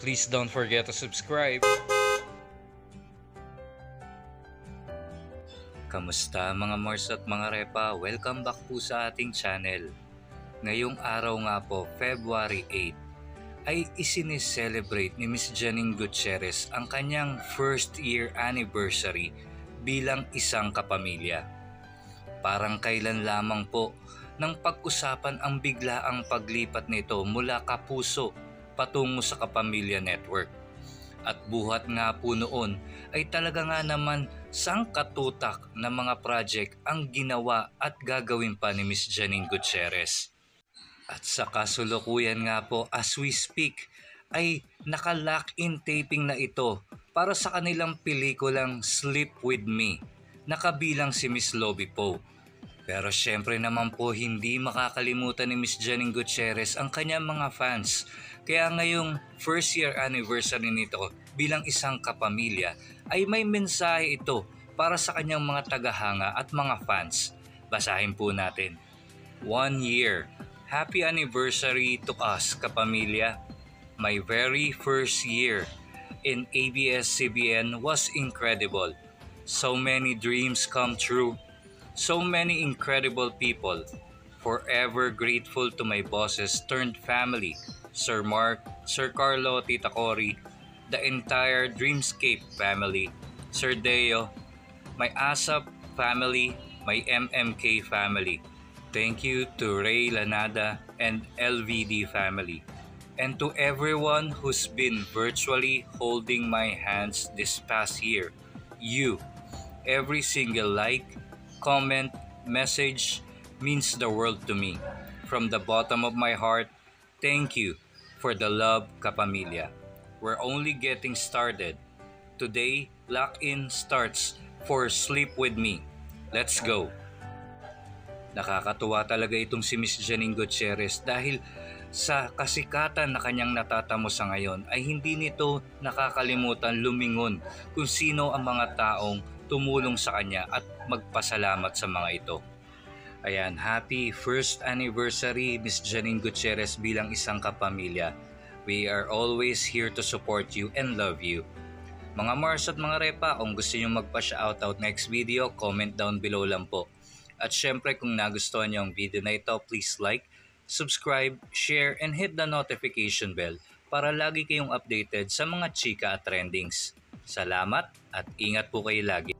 Please don't forget to subscribe. Kamusta mga Mars at mga Repa? Welcome back po sa ating channel. Ngayong araw nga po, February 8, ay isineselebrate ni Miss Janine Gutierrez ang kanyang first year anniversary bilang isang kapamilya. Parang kailan lamang po nang pag-usapan ang biglaang paglipat nito mula kapuso patungo sa Kapamilya Network. At buhat nga po noon ay talaga nga naman sangkatutak na mga project ang ginawa at gagawin pa ni Miss Janine Gutierrez. At sa kasulukuyan nga po as we speak ay naka-lock-in taping na ito para sa kanilang pelikulang Sleep With Me nakabilang si Miss Lobby Poe. Pero syempre naman po hindi makakalimutan ni Miss Janine Gutierrez ang kanyang mga fans. Kaya ngayong first year anniversary nito bilang isang kapamilya ay may mensahe ito para sa kanyang mga tagahanga at mga fans. Basahin po natin. One year. Happy anniversary to us, kapamilya. My very first year in ABS-CBN was incredible. So many dreams come true so many incredible people. Forever grateful to my bosses turned family, Sir Mark, Sir Carlo, Tita Cory, the entire Dreamscape family, Sir Deo, my ASAP family, my MMK family. Thank you to Ray Lanada and LVD family. And to everyone who's been virtually holding my hands this past year. You, every single like, comment, message means the world to me. From the bottom of my heart, thank you for the love, Kapamilya. We're only getting started. Today, lock-in starts for Sleep With Me. Let's go! Nakakatuwa talaga itong si Miss Janine Gutierrez dahil sa kasikatan na kanyang natatamo sa ngayon ay hindi nito nakakalimutan lumingon kung sino ang mga taong tumulong sa kanya at magpasalamat sa mga ito. Ayan, happy first anniversary Miss Janine Gutierrez bilang isang kapamilya. We are always here to support you and love you. Mga Mars at mga Repa, kung gusto nyo magpa-shoutout next video, comment down below lang po. At syempre kung nagustuhan nyo ang video na ito, please like, subscribe, share, and hit the notification bell para lagi kayong updated sa mga chika at trendings. Salamat at ingat po kayo lagi.